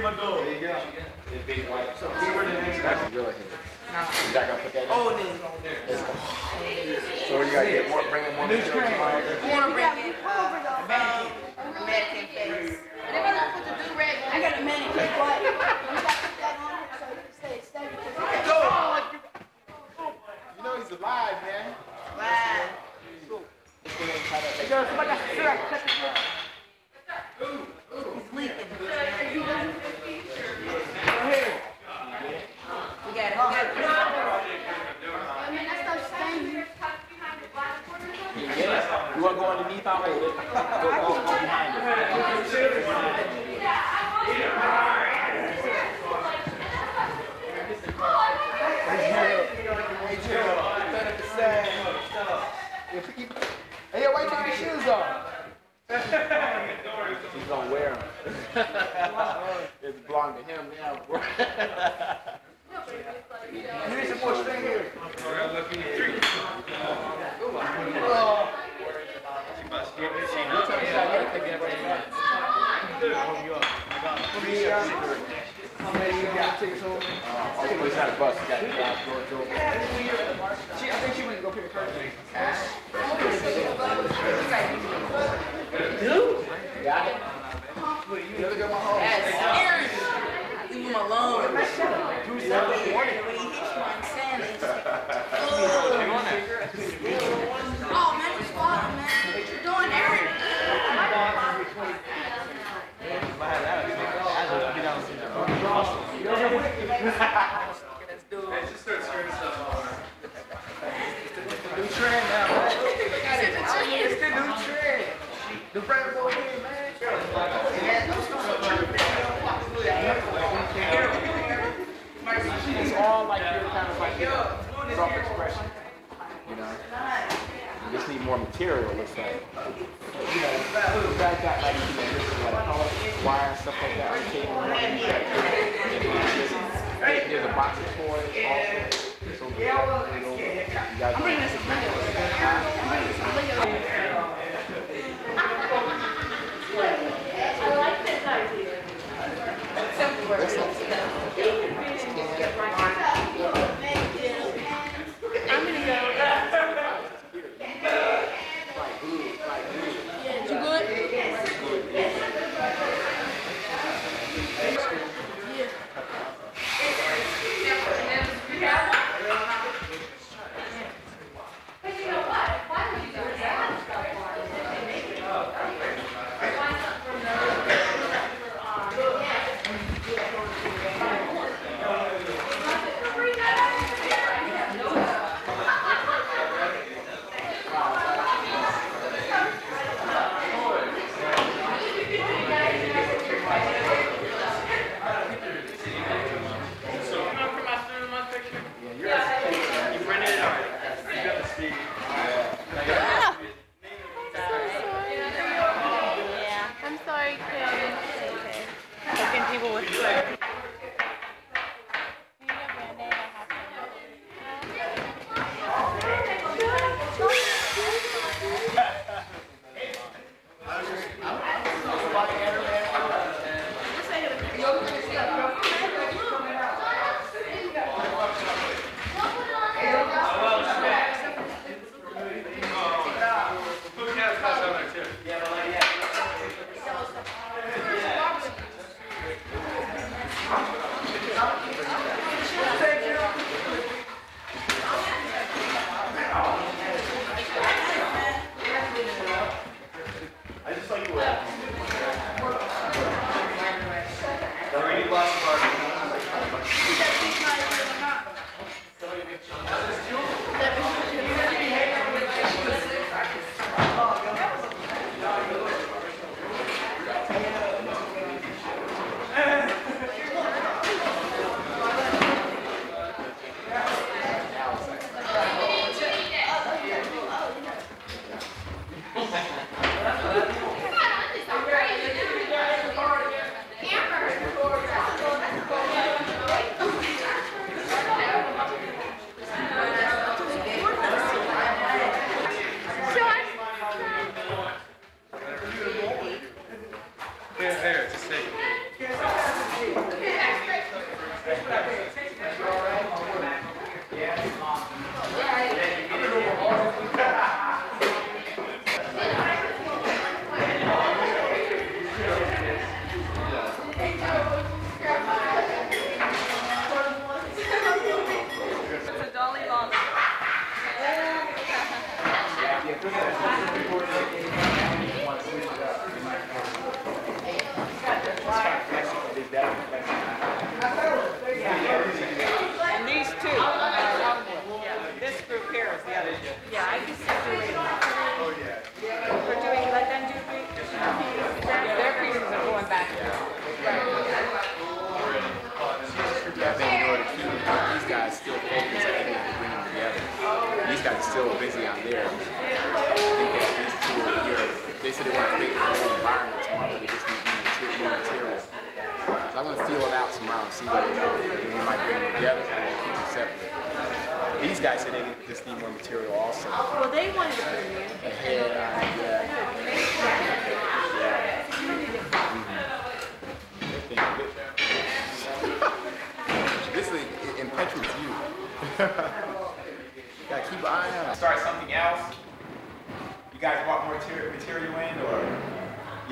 tried to run. Oh, this. So you gotta get more, bring in more material tomorrow. You wanna bring in, Come uh, over though. mannequin, mannequin face. They're gonna put the do-rag. I got a mannequin, but you gotta put that on so you can stay steady. You know he's alive, man. Wow. Hey, girl, somebody got syrup. Cut the syrup. He's leaking. We got it. We got it. I mean, that stuff's staining. You wanna go underneath? I'll hold it. Go, go, go behind it. Hey, Jill, stand at the side. If he- Hey, yo, why you take your shoes off? He's gonna wear them. It's belong to him now. You need some more string here. How many you got tickets door. She, I think she went to go pick a curtain.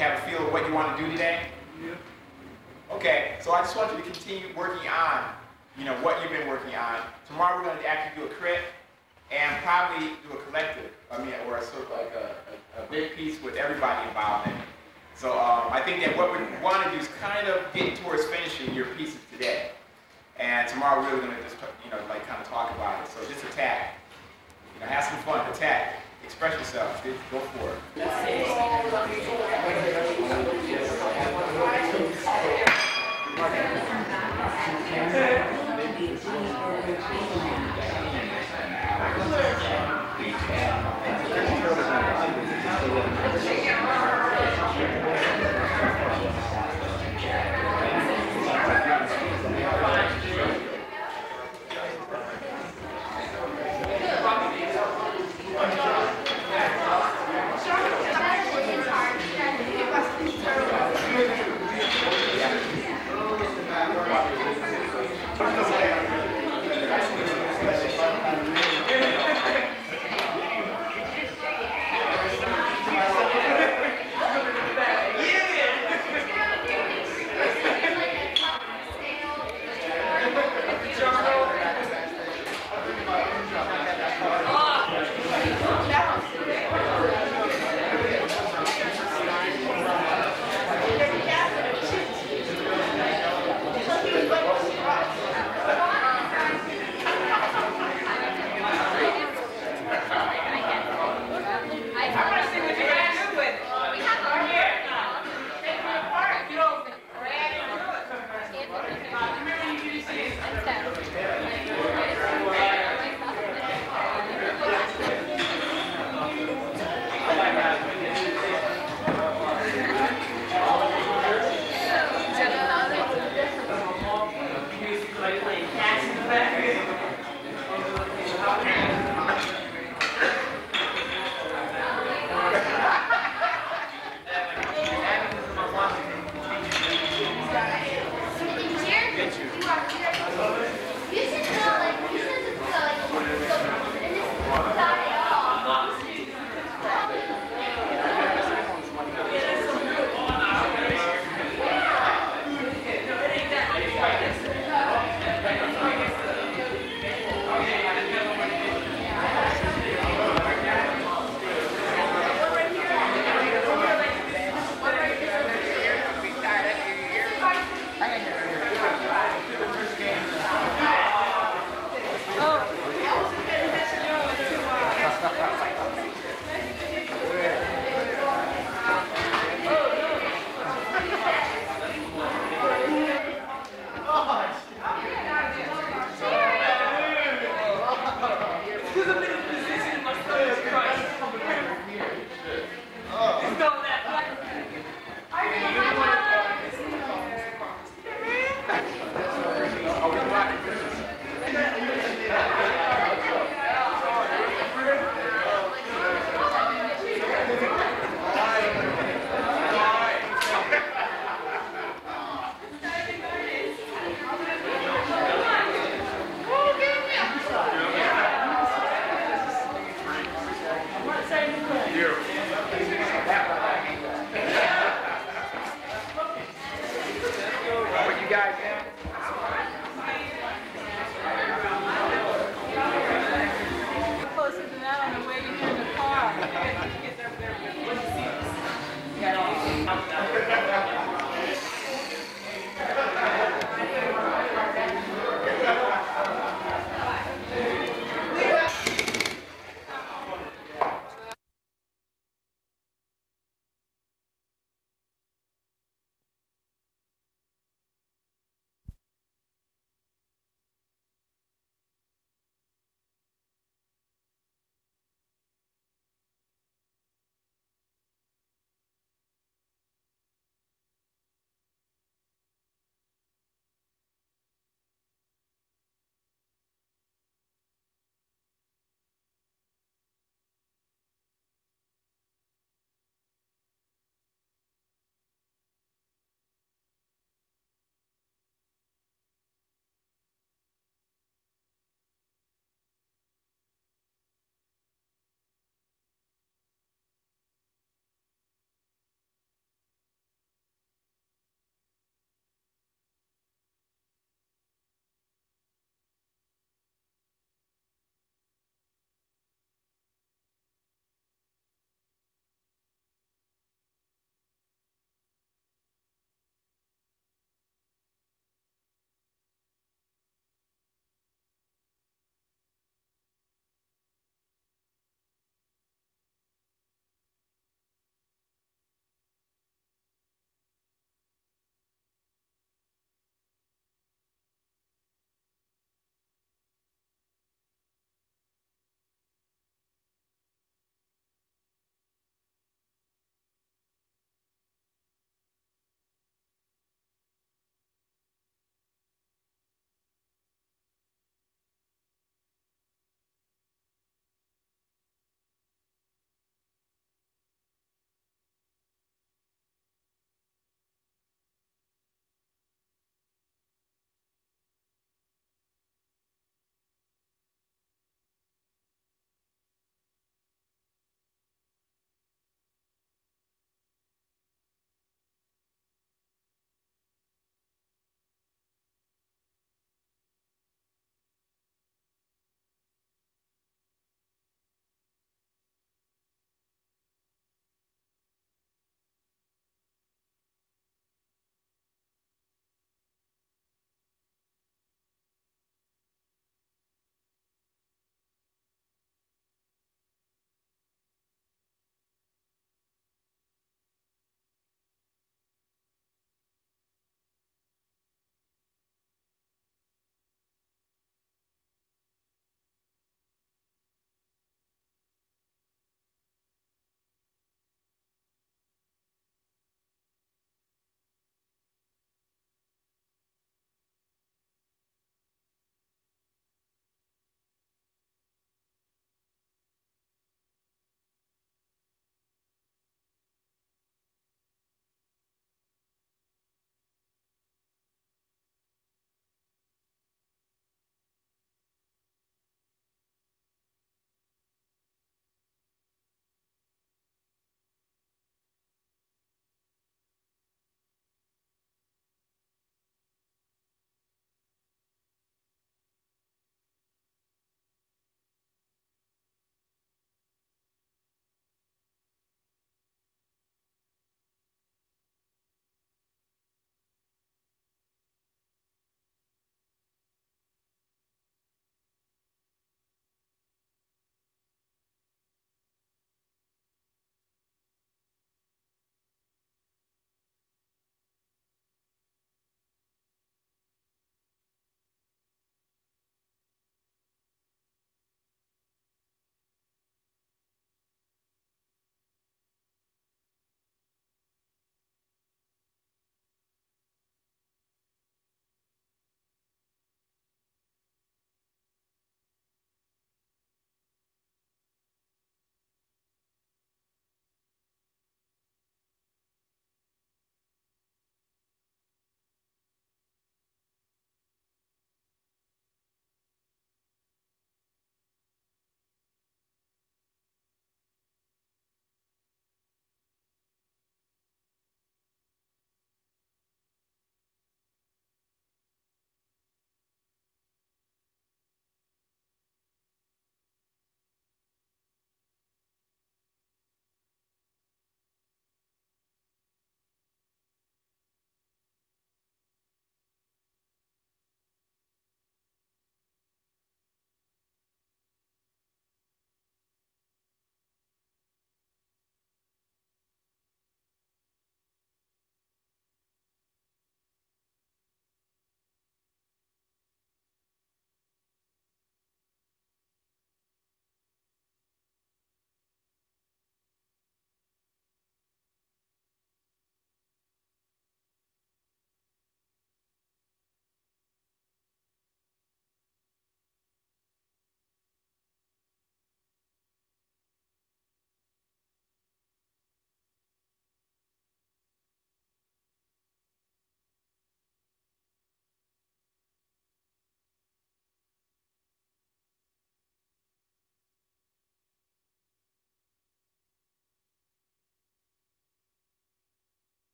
Have a feel of what you want to do today? Yeah. Okay, so I just want you to continue working on, you know, what you've been working on. Tomorrow we're going to actually do a crit and probably do a collective. I mean, or a sort of like a, a, a big piece with everybody involved in it. So um, I think that what we want to do is kind of get towards finishing your pieces today. And tomorrow we're really going to just, you know, like kind of talk about it. So just attack. You know, have some fun, attack. Express yourself. Go for it.